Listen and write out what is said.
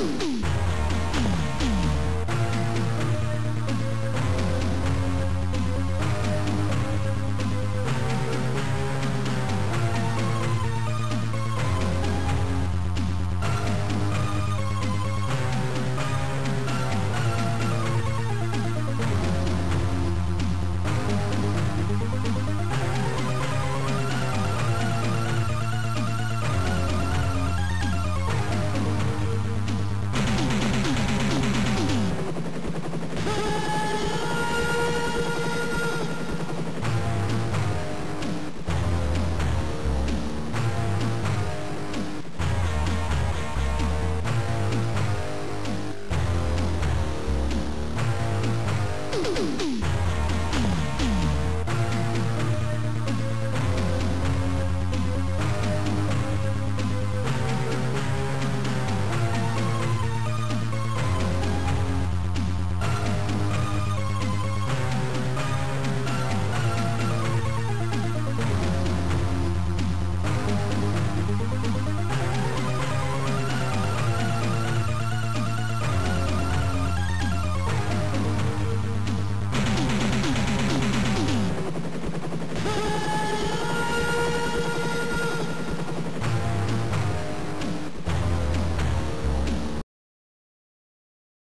Ooh.